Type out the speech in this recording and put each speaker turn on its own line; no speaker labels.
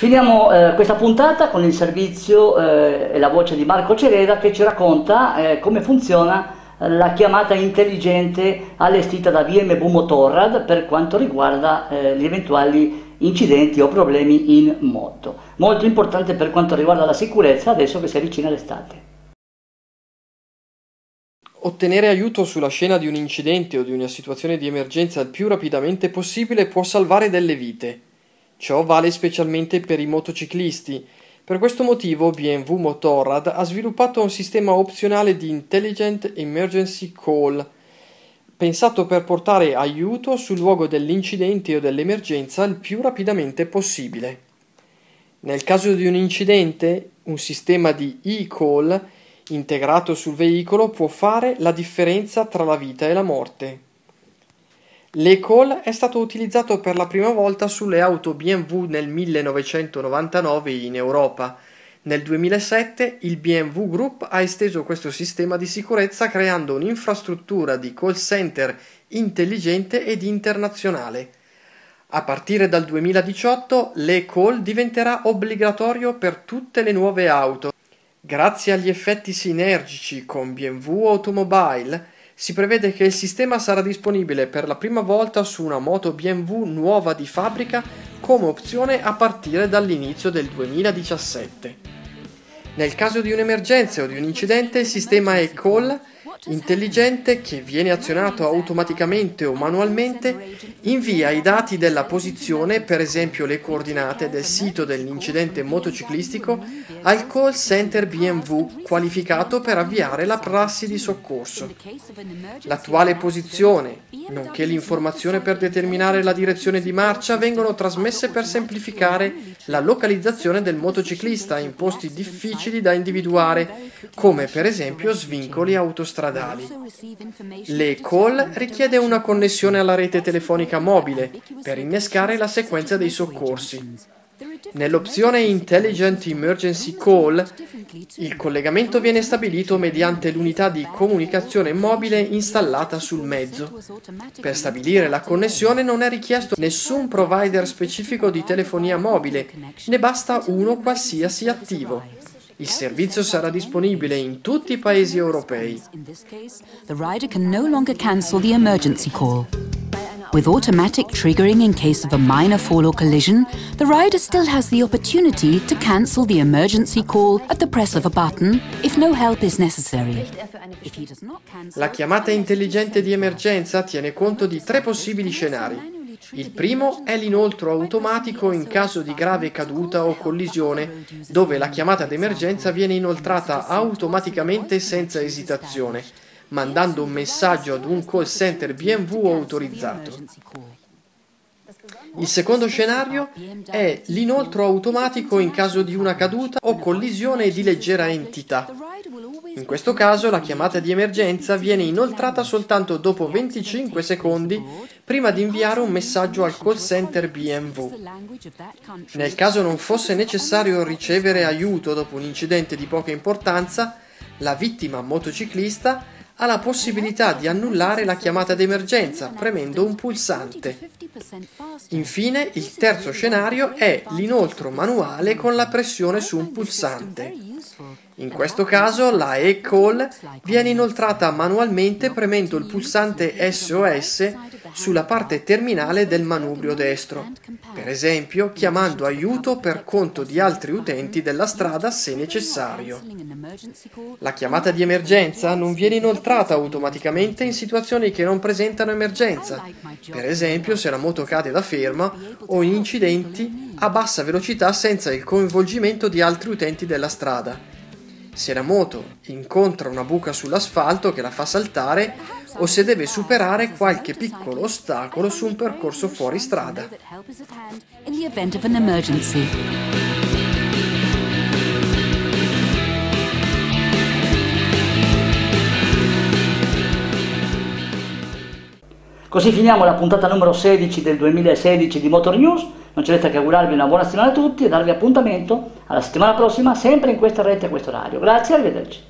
Finiamo eh, questa puntata con il servizio eh, e la voce di Marco Cereda che ci racconta eh, come funziona la chiamata intelligente allestita da BMW Motorrad per quanto riguarda eh, gli eventuali incidenti o problemi in moto. Molto importante per quanto riguarda la sicurezza adesso che si avvicina l'estate.
Ottenere aiuto sulla scena di un incidente o di una situazione di emergenza il più rapidamente possibile può salvare delle vite. Ciò vale specialmente per i motociclisti. Per questo motivo BMW Motorrad ha sviluppato un sistema opzionale di Intelligent Emergency Call, pensato per portare aiuto sul luogo dell'incidente o dell'emergenza il più rapidamente possibile. Nel caso di un incidente, un sistema di e-call integrato sul veicolo può fare la differenza tra la vita e la morte. L'e-call è stato utilizzato per la prima volta sulle auto BMW nel 1999 in Europa. Nel 2007 il BMW Group ha esteso questo sistema di sicurezza creando un'infrastruttura di call center intelligente ed internazionale. A partire dal 2018 l'e-call diventerà obbligatorio per tutte le nuove auto Grazie agli effetti sinergici con BMW Automobile, si prevede che il sistema sarà disponibile per la prima volta su una moto BMW nuova di fabbrica come opzione a partire dall'inizio del 2017. Nel caso di un'emergenza o di un incidente, il sistema e-call intelligente che viene azionato automaticamente o manualmente invia i dati della posizione, per esempio le coordinate del sito dell'incidente motociclistico, al call center BMW qualificato per avviare la prassi di soccorso. L'attuale posizione, nonché l'informazione per determinare la direzione di marcia vengono trasmesse per semplificare la localizzazione del motociclista in posti difficili da individuare, come per esempio svincoli autostradali stradali. Le call richiede una connessione alla rete telefonica mobile per innescare la sequenza dei soccorsi. Nell'opzione Intelligent Emergency Call, il collegamento viene stabilito mediante l'unità di comunicazione mobile installata sul mezzo. Per stabilire la connessione non è richiesto nessun provider specifico di telefonia mobile, ne basta uno qualsiasi attivo. Il servizio sarà disponibile in tutti i paesi europei. The rider can no longer cancel the emergency call. With automatic triggering in case of a minor fall or collision, the rider still has the opportunity to cancel the emergency call at the press of a button if no help is necessary. La chiamata intelligente di emergenza tiene conto di tre possibili scenari. Il primo è l'inoltro automatico in caso di grave caduta o collisione, dove la chiamata d'emergenza viene inoltrata automaticamente senza esitazione, mandando un messaggio ad un call center BMW autorizzato. Il secondo scenario è l'inoltro automatico in caso di una caduta o collisione di leggera entità. In questo caso la chiamata di emergenza viene inoltrata soltanto dopo 25 secondi prima di inviare un messaggio al call center BMW. Nel caso non fosse necessario ricevere aiuto dopo un incidente di poca importanza, la vittima motociclista ha la possibilità di annullare la chiamata d'emergenza premendo un pulsante. Infine, il terzo scenario è l'inoltro manuale con la pressione su un pulsante. In questo caso la e-call viene inoltrata manualmente premendo il pulsante SOS sulla parte terminale del manubrio destro, per esempio chiamando aiuto per conto di altri utenti della strada se necessario. La chiamata di emergenza non viene inoltrata automaticamente in situazioni che non presentano emergenza, per esempio se la moto cade da ferma o in incidenti a bassa velocità senza il coinvolgimento di altri utenti della strada. Se la moto incontra una buca sull'asfalto che la fa saltare o se deve superare qualche piccolo ostacolo su un percorso fuori strada.
Così finiamo la puntata numero 16 del 2016 di Motor News. Non ci resta che augurarvi una buona settimana a tutti e darvi appuntamento alla settimana prossima sempre in questa rete a questo orario. Grazie e arrivederci.